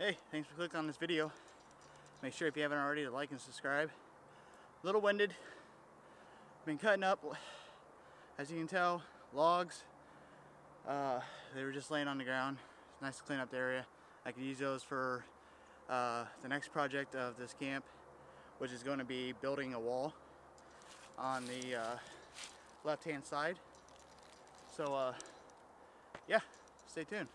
Hey, thanks for clicking on this video. Make sure if you haven't already to like and subscribe. A little winded. Been cutting up, as you can tell, logs. Uh, they were just laying on the ground. It's nice to clean up the area. I could use those for uh, the next project of this camp, which is going to be building a wall on the uh, left-hand side. So, uh, yeah, stay tuned.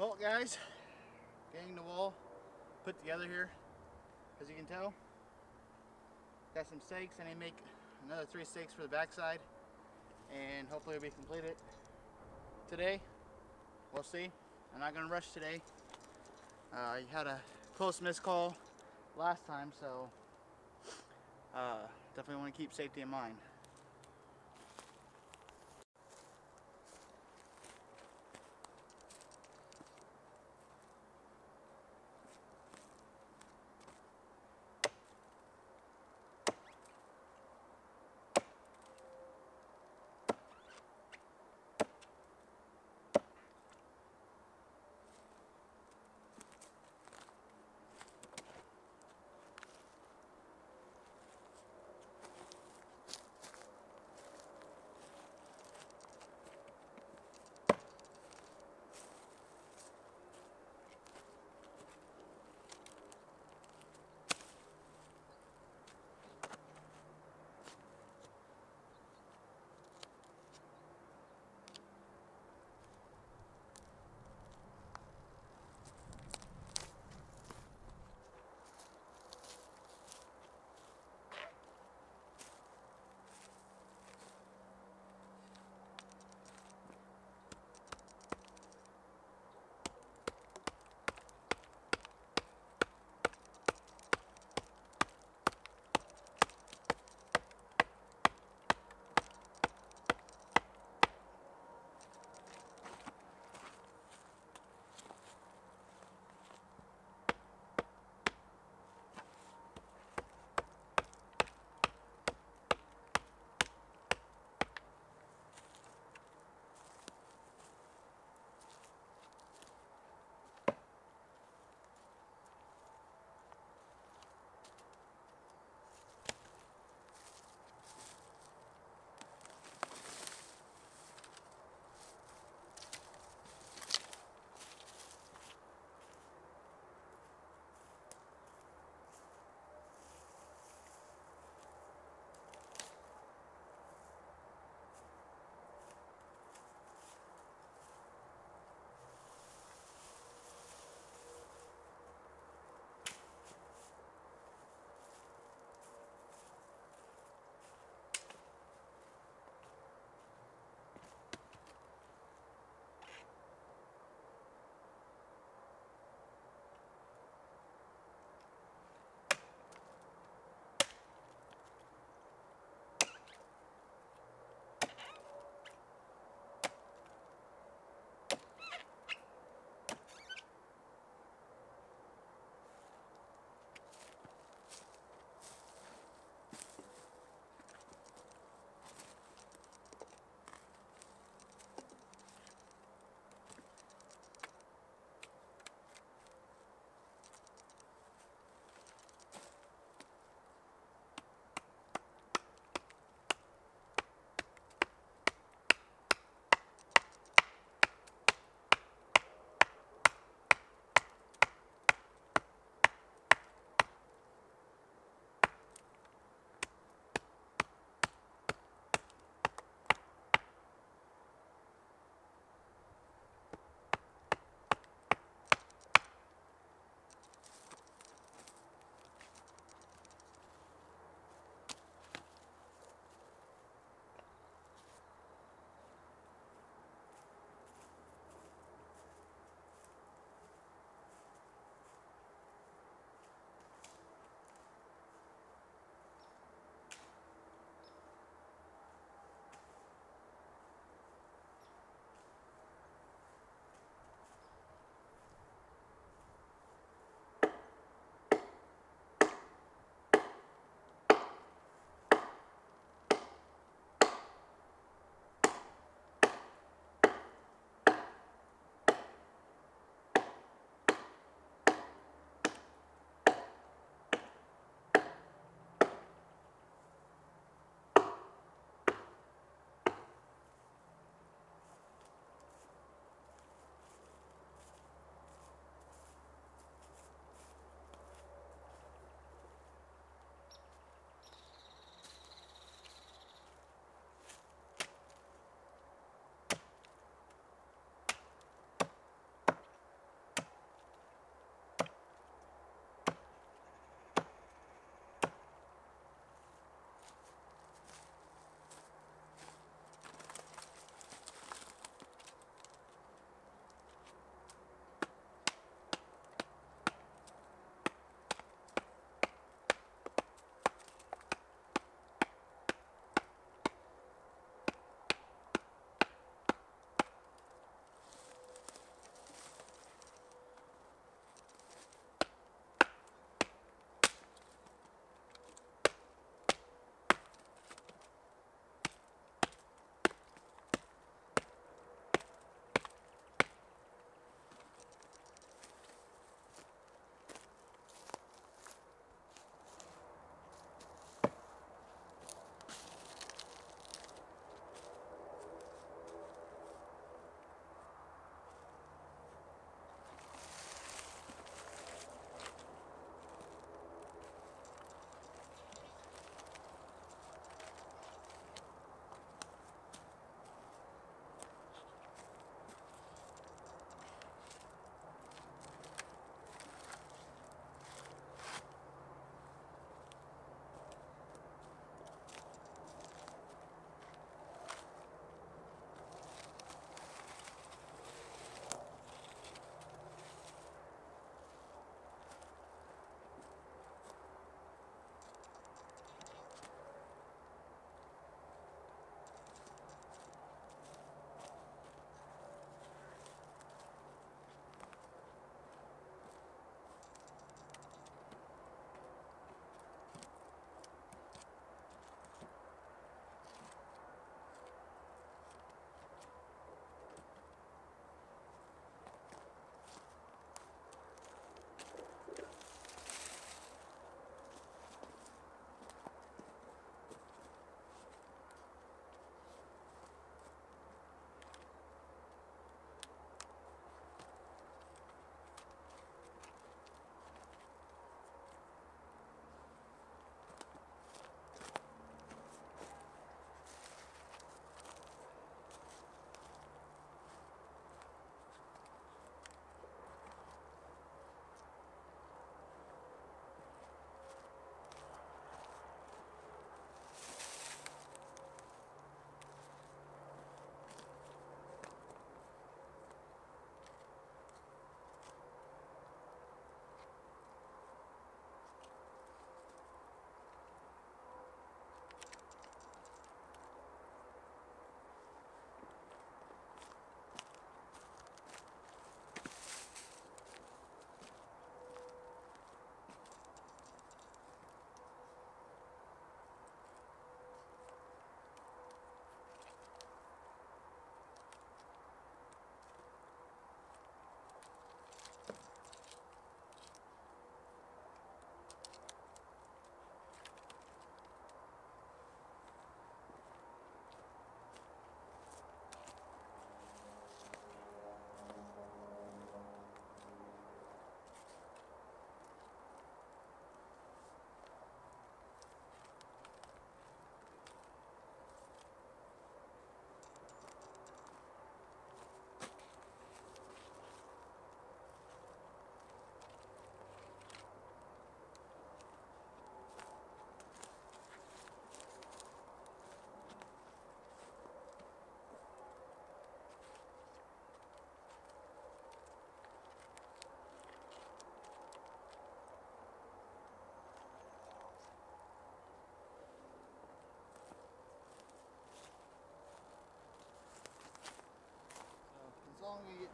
Well guys, getting the wall put together here. As you can tell, got some stakes. And I make another three stakes for the backside and hopefully it'll be completed today. We'll see. I'm not gonna rush today. Uh, I had a close miss call last time, so uh, definitely want to keep safety in mind.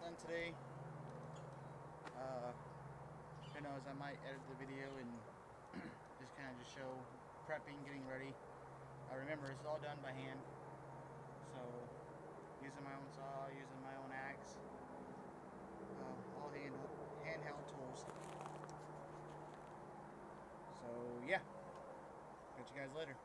Done today. Uh, who knows, I might edit the video and just kind of just show prepping, getting ready. Uh, remember, it's all done by hand. So, using my own saw, using my own axe. Uh, all hand, handheld tools. So, yeah. Catch you guys later.